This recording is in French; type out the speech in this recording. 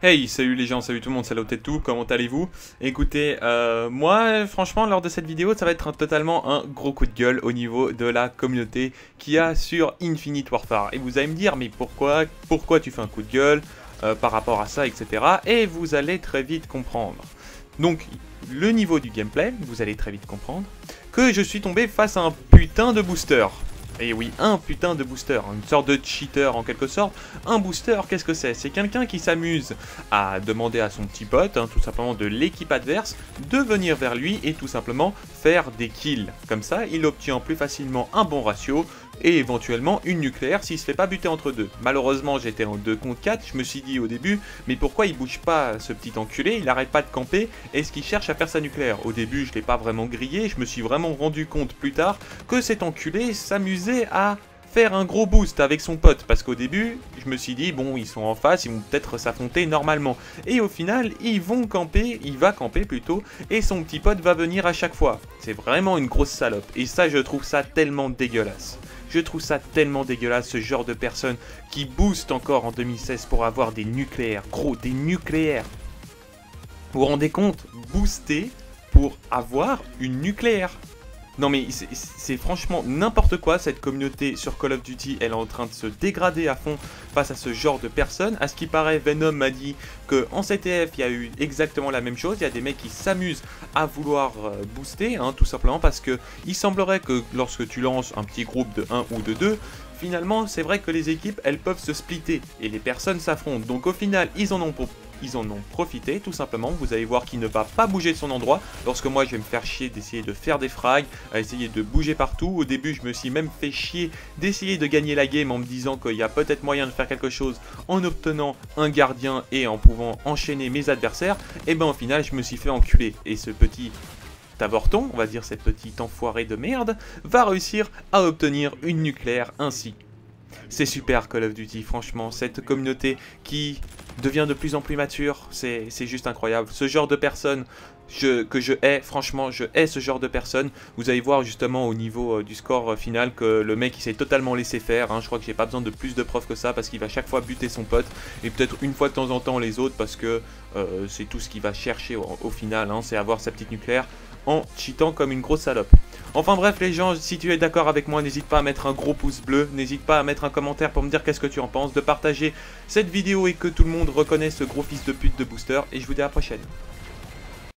Hey, salut les gens, salut tout le monde, salut tout, comment allez-vous? Écoutez, euh, moi, franchement, lors de cette vidéo, ça va être totalement un gros coup de gueule au niveau de la communauté qu'il a sur Infinite Warfare. Et vous allez me dire, mais pourquoi, pourquoi tu fais un coup de gueule euh, par rapport à ça, etc. Et vous allez très vite comprendre. Donc, le niveau du gameplay, vous allez très vite comprendre que je suis tombé face à un putain de booster. Et oui, un putain de booster, une sorte de cheater en quelque sorte. Un booster, qu'est-ce que c'est? C'est quelqu'un qui s'amuse à demander à son petit pote, hein, tout simplement de l'équipe adverse, de venir vers lui et tout simplement faire des kills. Comme ça, il obtient plus facilement un bon ratio, et éventuellement une nucléaire s'il se fait pas buter entre deux. Malheureusement j'étais en 2 contre 4, je me suis dit au début, mais pourquoi il bouge pas ce petit enculé, il arrête pas de camper, est-ce qu'il cherche à faire sa nucléaire? Au début je l'ai pas vraiment grillé, je me suis vraiment rendu compte plus tard que cet enculé s'amusait à faire un gros boost avec son pote. Parce qu'au début je me suis dit bon ils sont en face ils vont peut-être s'affronter normalement. Et au final ils vont camper il va camper plutôt et son petit pote va venir à chaque fois. C'est vraiment une grosse salope. Et ça je trouve ça tellement dégueulasse je trouve ça tellement dégueulasse, ce genre de personnes qui boostent encore en 2016 pour avoir des nucléaires. Gros, des nucléaires. Vous vous rendez compte? Booster pour avoir une nucléaire. Non mais c'est franchement n'importe quoi, cette communauté sur Call of Duty, elle est en train de se dégrader à fond face à ce genre de personnes. À ce qui paraît, Venom m'a dit qu'en CTF, il y a eu exactement la même chose. Il y a des mecs qui s'amusent à vouloir euh, booster, hein, tout simplement parce que il semblerait que lorsque tu lances un petit groupe de 1 ou de 2, finalement, c'est vrai que les équipes, elles peuvent se splitter et les personnes s'affrontent. Donc au final, ils en ont pour ils en ont profité tout simplement. Vous allez voir qu'il ne va pas bouger de son endroit. Lorsque moi je vais me faire chier d'essayer de faire des frags, à essayer de bouger partout. Au début je me suis même fait chier d'essayer de gagner la game en me disant qu'il y a peut-être moyen de faire quelque chose en obtenant un gardien et en pouvant enchaîner mes adversaires. Et ben au final je me suis fait enculer. Et ce petit avorton, on va dire cette petite enfoiré de merde, va réussir à obtenir une nucléaire ainsi c'est super Call of Duty, franchement, cette communauté qui devient de plus en plus mature, c'est juste incroyable. Ce genre de personnes que je hais, franchement, je hais ce genre de personnes. Vous allez voir justement au niveau euh, du score euh, final que le mec il s'est totalement laissé faire. Hein. Je crois que j'ai pas besoin de plus de preuves que ça parce qu'il va chaque fois buter son pote et peut-être une fois de temps en temps les autres parce que euh, c'est tout ce qu'il va chercher au, final, hein. c'est avoir sa petite nucléaire en cheatant comme une grosse salope. Enfin bref les gens, si tu es d'accord avec moi, n'hésite pas à mettre un gros pouce bleu, n'hésite pas à mettre un commentaire pour me dire qu'est-ce que tu en penses, de partager cette vidéo et que tout le monde reconnaisse ce gros fils de pute de booster, et je vous dis à la prochaine.